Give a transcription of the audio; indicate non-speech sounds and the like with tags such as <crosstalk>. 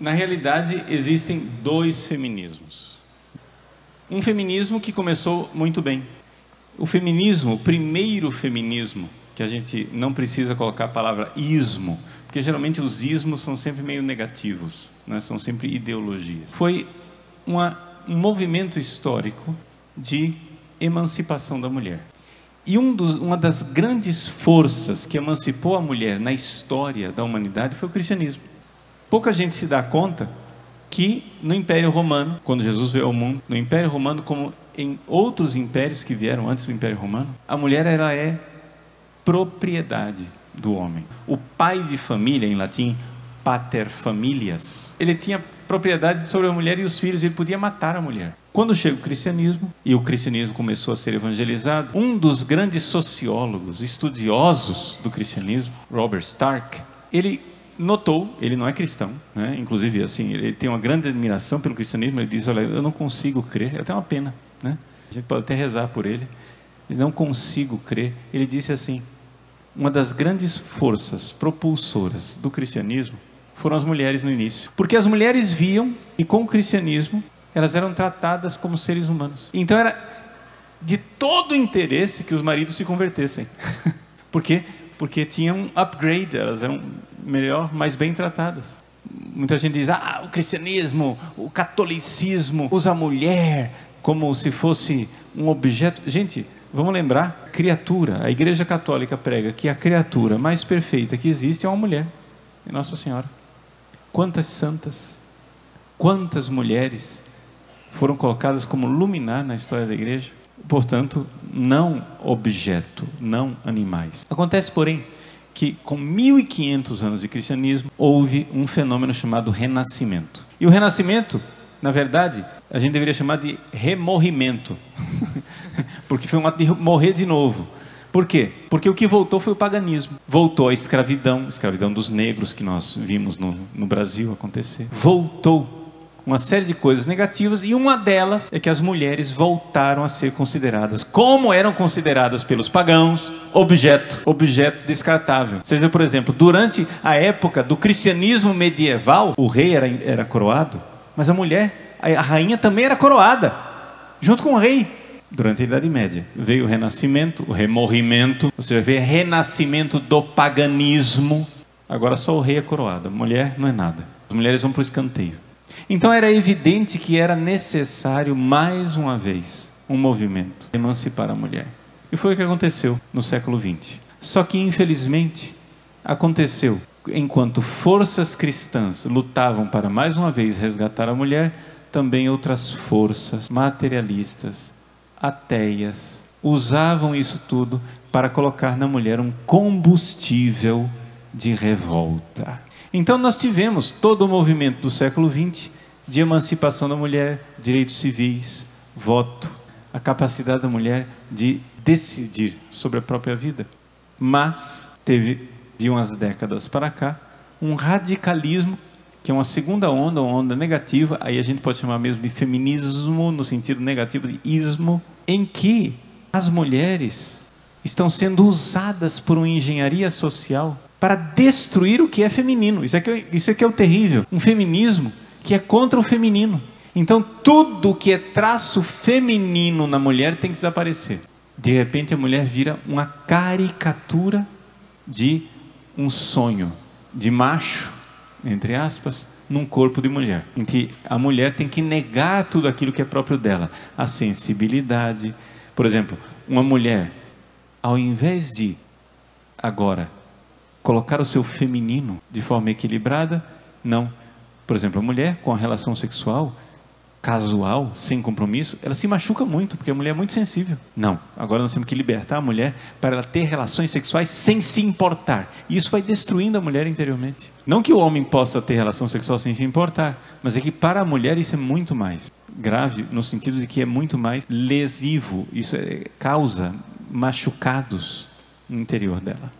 Na realidade, existem dois feminismos. Um feminismo que começou muito bem. O feminismo, o primeiro feminismo, que a gente não precisa colocar a palavra ismo, porque geralmente os ismos são sempre meio negativos, né? são sempre ideologias. Foi uma, um movimento histórico de emancipação da mulher. E um dos, uma das grandes forças que emancipou a mulher na história da humanidade foi o cristianismo. Pouca gente se dá conta que no Império Romano, quando Jesus veio ao mundo, no Império Romano, como em outros impérios que vieram antes do Império Romano, a mulher ela é propriedade do homem. O pai de família, em latim, pater familias, ele tinha propriedade sobre a mulher e os filhos, ele podia matar a mulher. Quando chega o cristianismo e o cristianismo começou a ser evangelizado, um dos grandes sociólogos, estudiosos do cristianismo, Robert Stark, ele notou, ele não é cristão, né? inclusive assim, ele tem uma grande admiração pelo cristianismo, ele diz, olha, eu não consigo crer, é até uma pena, né? a gente pode até rezar por ele, eu não consigo crer, ele disse assim, uma das grandes forças propulsoras do cristianismo foram as mulheres no início, porque as mulheres viam e com o cristianismo elas eram tratadas como seres humanos, então era de todo interesse que os maridos se convertessem, <laughs> porque porque tinham um upgrade, elas eram melhor, mais bem tratadas. Muita gente diz: ah, o cristianismo, o catolicismo usa a mulher como se fosse um objeto. Gente, vamos lembrar: criatura. A Igreja Católica prega que a criatura mais perfeita que existe é uma mulher, é Nossa Senhora. Quantas santas, quantas mulheres foram colocadas como luminar na história da igreja? Portanto, não objeto, não animais. Acontece, porém, que com 1500 anos de cristianismo houve um fenômeno chamado renascimento. E o renascimento, na verdade, a gente deveria chamar de remorrimento, <laughs> porque foi um ato de morrer de novo. Por quê? Porque o que voltou foi o paganismo. Voltou a escravidão, escravidão dos negros que nós vimos no, no Brasil acontecer. Voltou uma série de coisas negativas e uma delas é que as mulheres voltaram a ser consideradas como eram consideradas pelos pagãos, objeto, objeto descartável. Seja, por exemplo, durante a época do cristianismo medieval, o rei era, era coroado, mas a mulher, a rainha também era coroada, junto com o rei. Durante a Idade Média veio o Renascimento, o remorrimento, seja, veio o renascimento do paganismo. Agora só o rei é coroado, a mulher não é nada. As mulheres vão para o escanteio. Então era evidente que era necessário, mais uma vez, um movimento emancipar a mulher. E foi o que aconteceu no século XX. Só que, infelizmente, aconteceu enquanto forças cristãs lutavam para mais uma vez resgatar a mulher, também outras forças materialistas, ateias, usavam isso tudo para colocar na mulher um combustível de revolta. Então nós tivemos todo o movimento do século XX de emancipação da mulher, direitos civis, voto, a capacidade da mulher de decidir sobre a própria vida. Mas teve de umas décadas para cá um radicalismo que é uma segunda onda, uma onda negativa, aí a gente pode chamar mesmo de feminismo no sentido negativo de ismo, em que as mulheres estão sendo usadas por uma engenharia social para destruir o que é feminino. Isso é que, isso é, que é o terrível. Um feminismo que é contra o feminino. Então, tudo que é traço feminino na mulher tem que desaparecer. De repente, a mulher vira uma caricatura de um sonho de macho, entre aspas, num corpo de mulher, em que a mulher tem que negar tudo aquilo que é próprio dela, a sensibilidade. Por exemplo, uma mulher, ao invés de agora colocar o seu feminino de forma equilibrada, não. Por exemplo, a mulher com a relação sexual casual, sem compromisso, ela se machuca muito, porque a mulher é muito sensível. Não, agora nós temos que libertar a mulher para ela ter relações sexuais sem se importar. E isso vai destruindo a mulher interiormente. Não que o homem possa ter relação sexual sem se importar, mas é que para a mulher isso é muito mais grave, no sentido de que é muito mais lesivo. Isso é, causa machucados no interior dela.